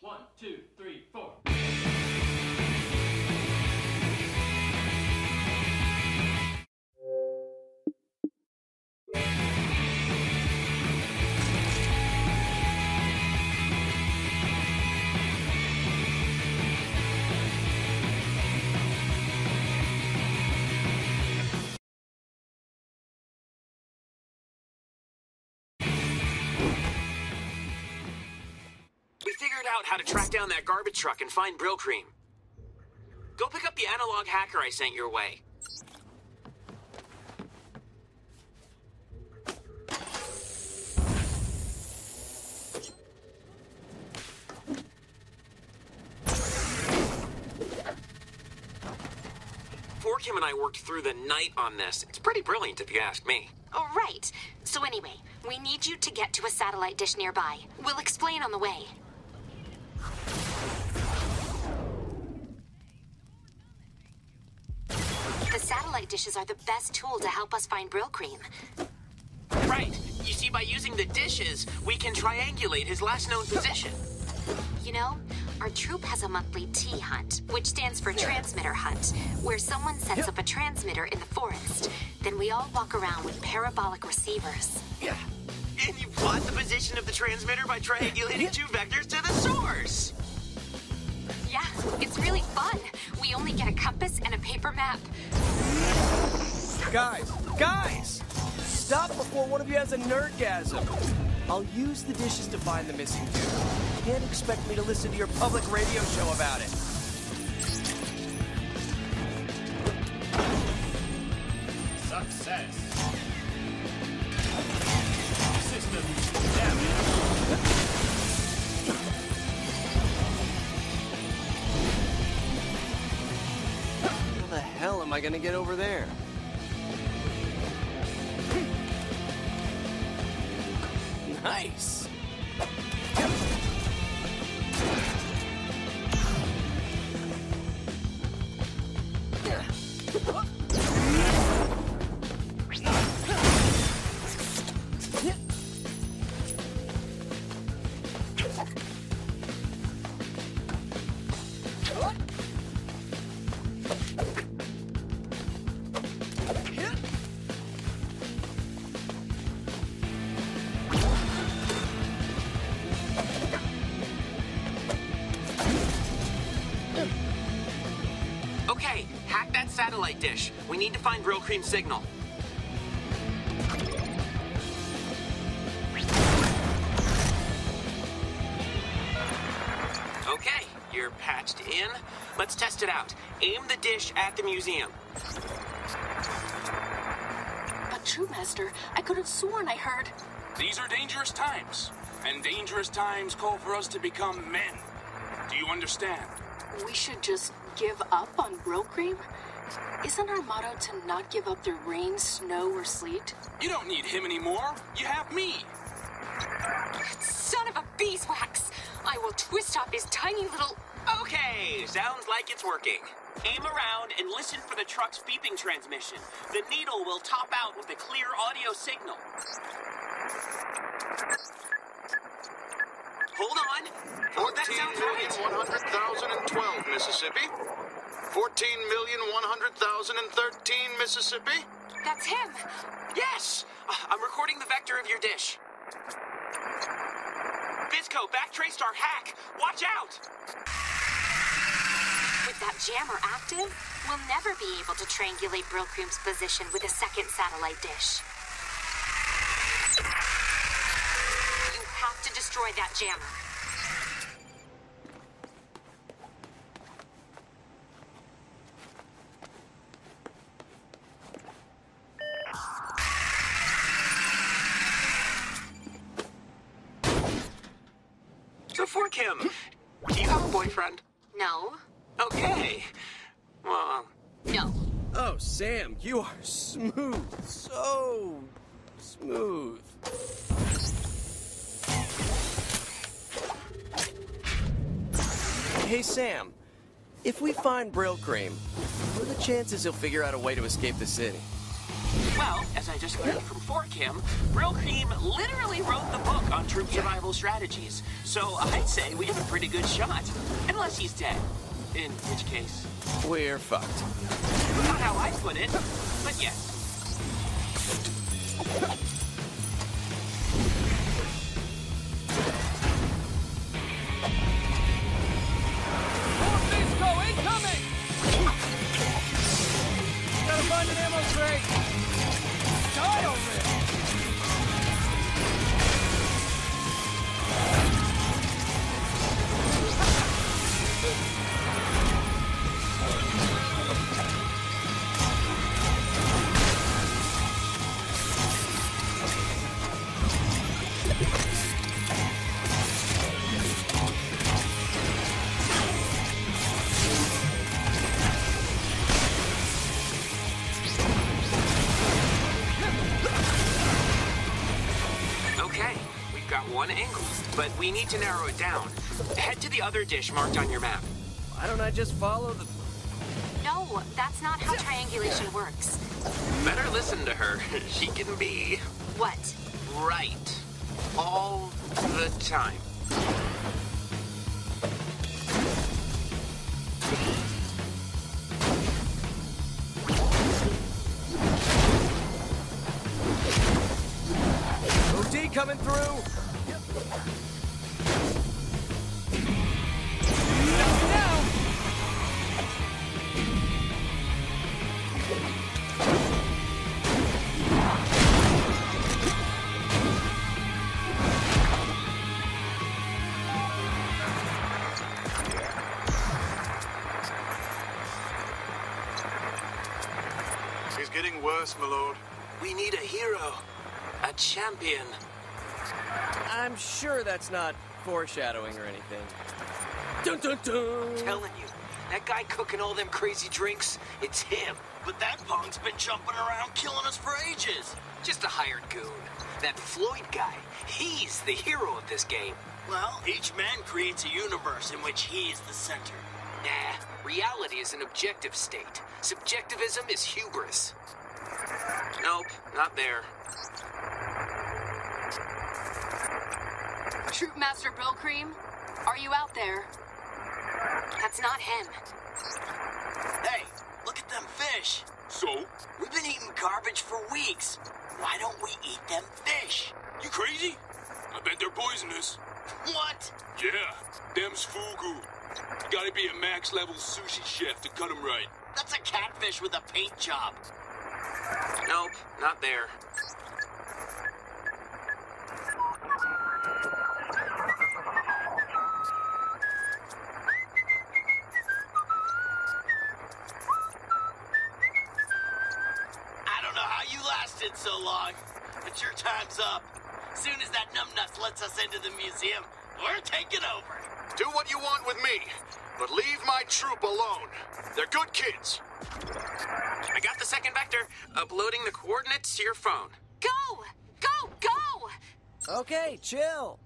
One, two, out how to track down that garbage truck and find Bryllcream. Go pick up the analog hacker I sent your way. 4Kim and I worked through the night on this. It's pretty brilliant if you ask me. Oh, right. So anyway, we need you to get to a satellite dish nearby. We'll explain on the way. The satellite dishes are the best tool to help us find Bryllcream. Right. You see, by using the dishes, we can triangulate his last known position. You know, our troop has a monthly T hunt, which stands for Transmitter Hunt, where someone sets up a transmitter in the forest. Then we all walk around with parabolic receivers. Yeah. And you plot the position of the transmitter by triangulating two vectors to the source. Yeah, it's really fun. We only get a compass and a paper map. Guys, guys! Stop before one of you has a nerdgasm. I'll use the dishes to find the missing dude. You can't expect me to listen to your public radio show about it. Gonna get over there? Nice. Satellite dish. We need to find Bryllcream's signal. Okay, you're patched in. Let's test it out. Aim the dish at the museum. But Troop Master, I could have sworn I heard. These are dangerous times, and dangerous times call for us to become men. Do you understand? We should just give up on Bryllcream? Isn't our motto to not give up through rain, snow, or sleet? You don't need him anymore. You have me. Son of a beeswax! I will twist off his tiny little. Okay, sounds like it's working. Aim around and listen for the truck's beeping transmission. The needle will top out with a clear audio signal. Hold on. Oh, that 14,100,012 Mississippi. 14,100,013 Mississippi. That's him! Yes! Uh, I'm recording the vector of your dish. Fizzco, backtraced our hack. Watch out! With that jammer active, we'll never be able to triangulate Cream's position with a second satellite dish. You have to destroy that jammer. For Kim, do you have a boyfriend? No. Okay. Well, No. Oh, Sam, you are smooth. So smooth. Hey, Sam. If we find Bryllcream, what are the chances he'll figure out a way to escape the city? Well, as I just learned from 4Kim, Bryllcream literally wrote the book on troop survival strategies. So I'd say we have a pretty good shot. Unless he's dead. In which case, We're fucked. not how I put it, but yes. Got one angle, but we need to narrow it down. Head to the other dish marked on your map. Why don't I just follow the... No, that's not how triangulation works. Better listen to her. She can be What? right all the time. He's worse, my lord. We need a hero, a champion. I'm sure that's not foreshadowing or anything. Dun dun dun! I'm Telling you, that guy cooking all them crazy drinks, it's him. But that punk's been jumping around killing us for ages. Just a hired goon. That Floyd guy, he's the hero of this game. Well, each man creates a universe in which he is the center. Nah, reality is an objective state. Subjectivism is hubris. Nope, not there. Troop Master Bryllcream, are you out there? That's not him. Hey, look at them fish. So? We've been eating garbage for weeks. Why don't we eat them fish? You crazy? I bet they're poisonous. What? Yeah, them's fugu. You gotta be a max level sushi chef to cut 'em right. That's a catfish with a paint job. Nope, not there. I don't know how you lasted so long, but your time's up. Soon as that numbnuts lets us into the museum, we're taking over. Do what you want with me, but leave my troop alone. They're good kids. I got the second vector. Uploading the coordinates to your phone. Go! Go! Go! Okay, chill.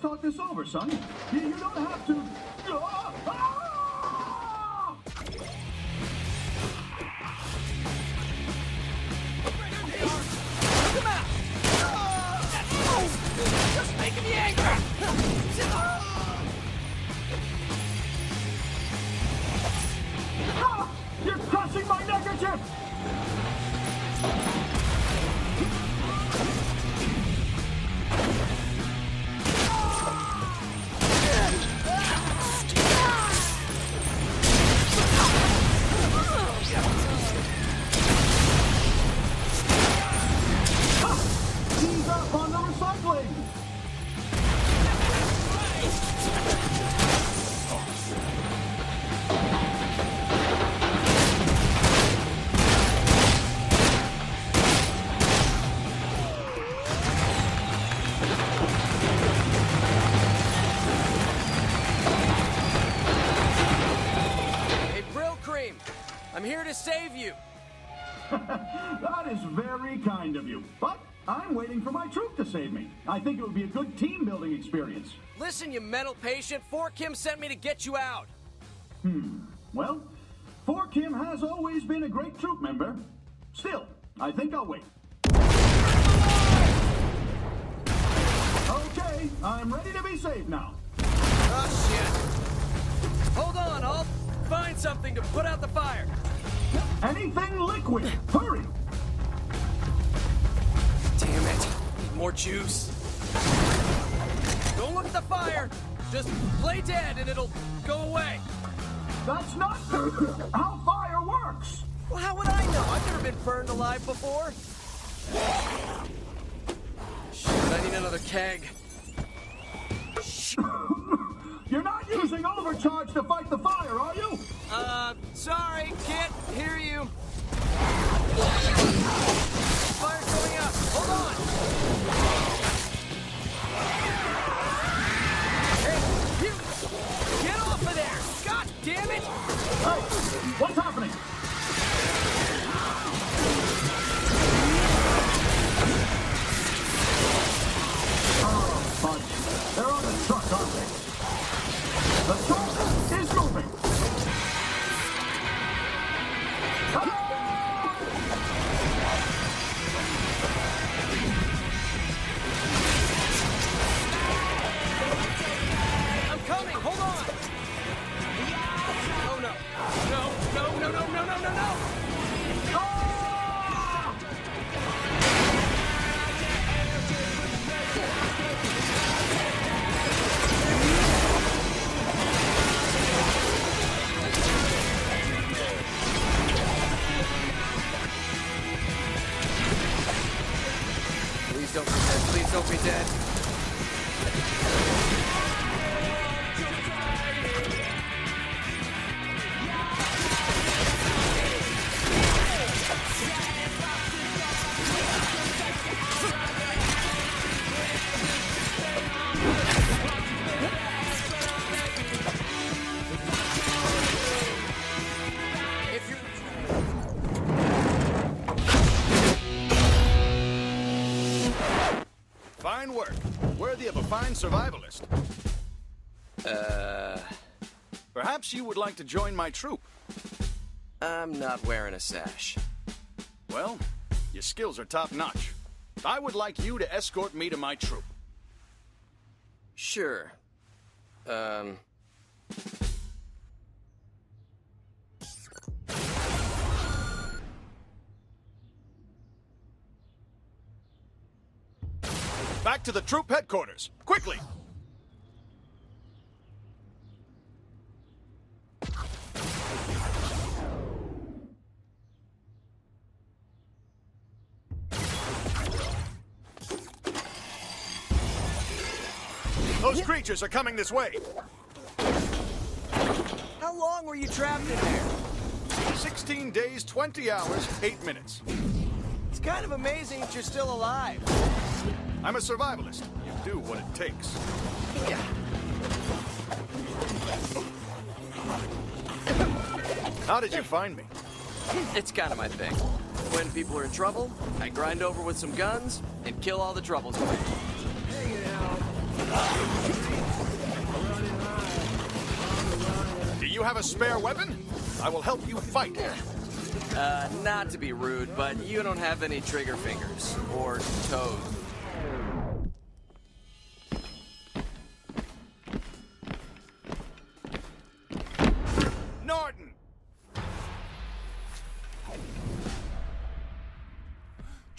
Let's talk this over, son. You, don't have to. That is very kind of you. But I'm waiting for my troop to save me. I think it would be a good team building experience. Listen, you mental patient. 4Kim sent me to get you out. Hmm. Well, 4Kim has always been a great troop member. Still, I think I'll wait. Okay, I'm ready to be saved now. Oh, shit. Hold on, I'll find something to put out the fire. Anything liquid. Hurry. More juice. Don't look at the fire. Just play dead and it'll go away. That's not how fire works. Well, how would I know? I've never been burned alive before. Shit, I need another keg. You're not using overcharge to fight the fire, are you? Uh, sorry, can't hear you. Fire's going up. Hold on. Survivalist. Uh, Perhaps you would like to join my troop. I'm not wearing a sash. Well, your skills are top notch. I would like you to escort me to my troop. Sure. Um. To the troop headquarters. Quickly! Those creatures are coming this way. How long were you trapped in there? 16 days, 20 hours, 8 minutes. It's kind of amazing that you're still alive. I'm a survivalist. You do what it takes. Yeah. How did you find me? It's kind of my thing. When people are in trouble, I grind over with some guns and kill all the troubles. Do you have a spare weapon? I will help you fight. Uh, not to be rude, but you don't have any trigger fingers or toes.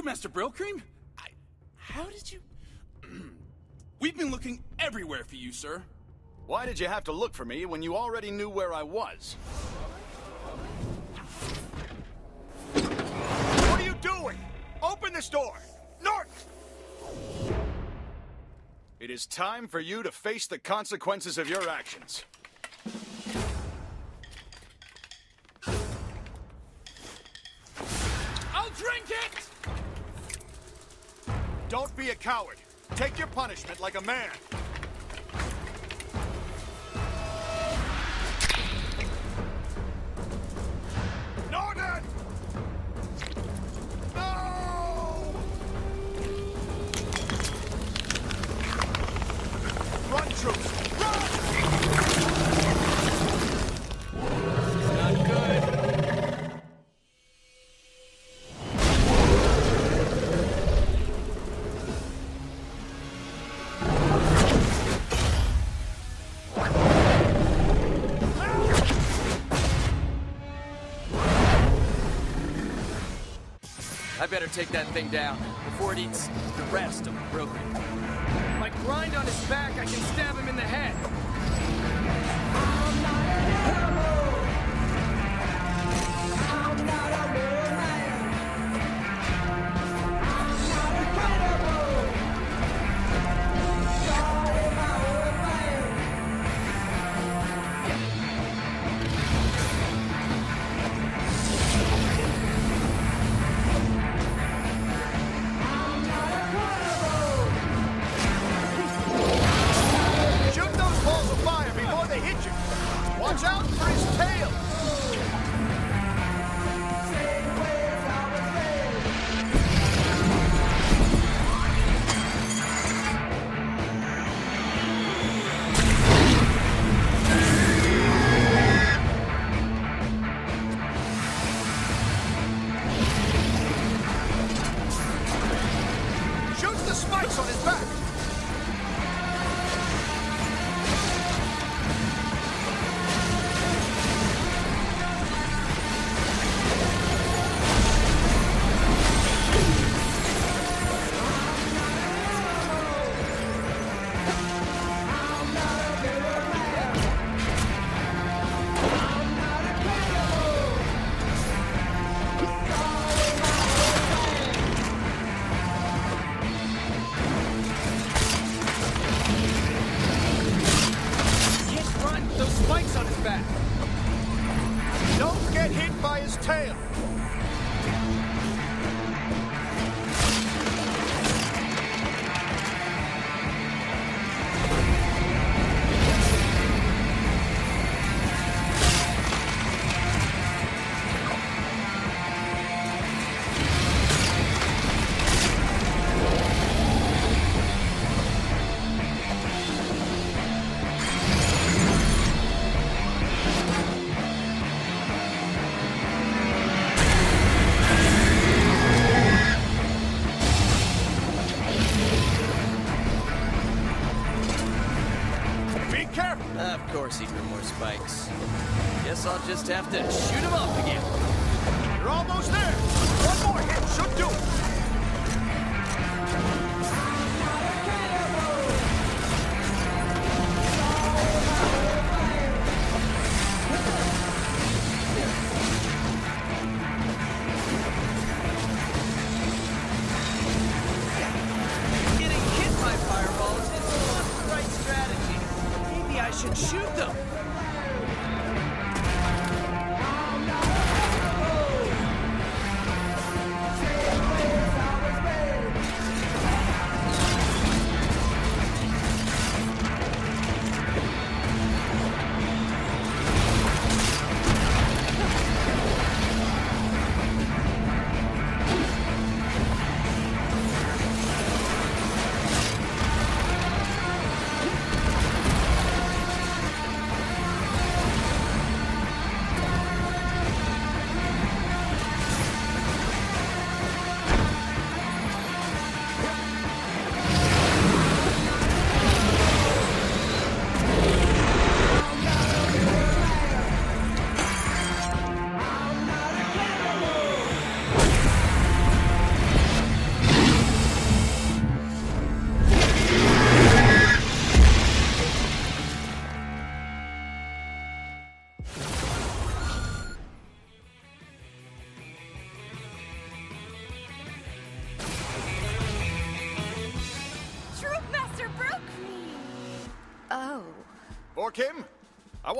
Troop Master Bryllcream? I, how did you... We've been looking everywhere for you, sir. Why did you have to look for me when you already knew where I was? What are you doing? Open this door! Norton! It is time for you to face the consequences of your actions. coward. Take your punishment like a man. No! Troops! Better take that thing down before it eats the rest of the broken. Grind on his back, I can stab him in the head. He grew more spikes. Guess I'll just have to shoot him up again. You're almost there. One more hit should do it.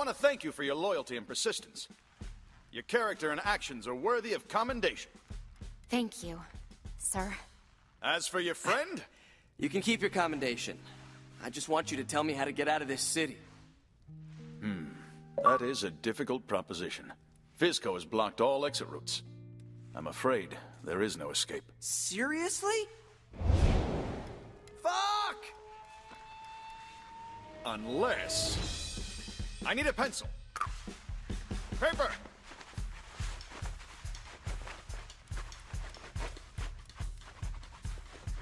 Want to thank you for your loyalty and persistence. Your character and actions are worthy of commendation. Thank you, sir. As for your friend, You can keep your commendation. I just want you to tell me how to get out of this city. Hmm. That is a difficult proposition. Fizzco has blocked all exit routes. I'm afraid there is no escape. Seriously? Fuck! Unless. I need a pencil. Paper!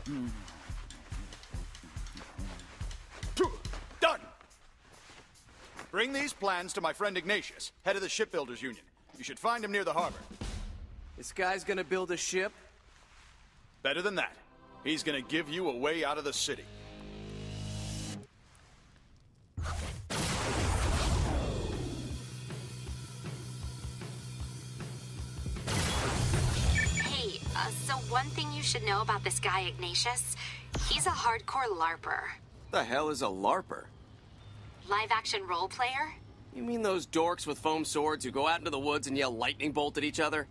Hmm. Done! Bring these plans to my friend Ignatius, head of the Shipbuilders Union. You should find him near the harbor. This guy's gonna build a ship? Better than that, he's gonna give you a way out of the city. One thing you should know about this guy Ignatius, he's a hardcore LARPer. The hell is a LARPer? Live action role player? You mean those dorks with foam swords who go out into the woods and yell lightning bolt at each other?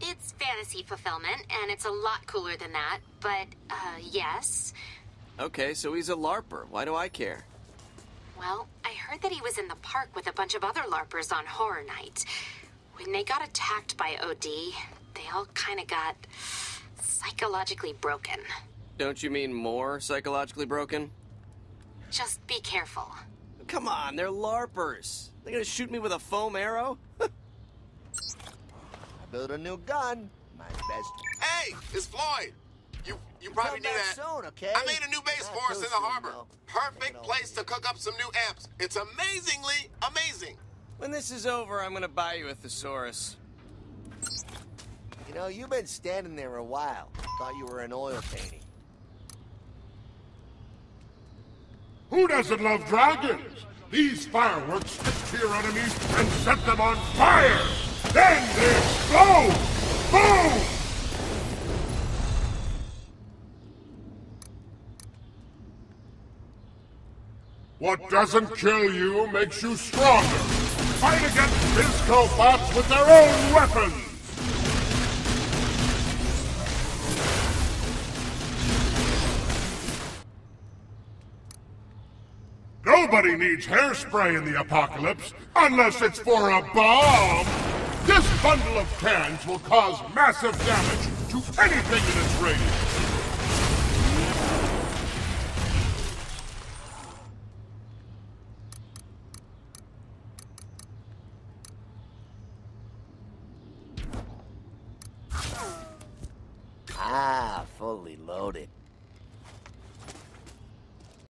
It's fantasy fulfillment, and it's a lot cooler than that, but, uh, yes. Okay, so he's a LARPer. Why do I care? Well, I heard that he was in the park with a bunch of other LARPers on Horror Night. When they got attacked by OD, they all kind of got psychologically broken. Don't you mean more psychologically broken? Just be careful. Come on, they're LARPers. They're gonna shoot me with a foam arrow? I built a new gun. My best. Hey, it's Floyd. You you probably Come knew back that. soon, okay? I made a new base Not for us in the soon, harbor. though. Perfect place to cook up some new amps. It's amazingly amazing. When this is over, I'm gonna buy you a thesaurus. You know, you've been standing there a while. Thought you were an oil painting. Who doesn't love dragons? These fireworks stick to your enemies and set them on fire! Then they explode! Boom! What doesn't kill you makes you stronger. Fight against Fizzco bots with their own weapons! Nobody needs hairspray in the apocalypse unless it's for a bomb. This bundle of cans will cause massive damage to anything in its radius.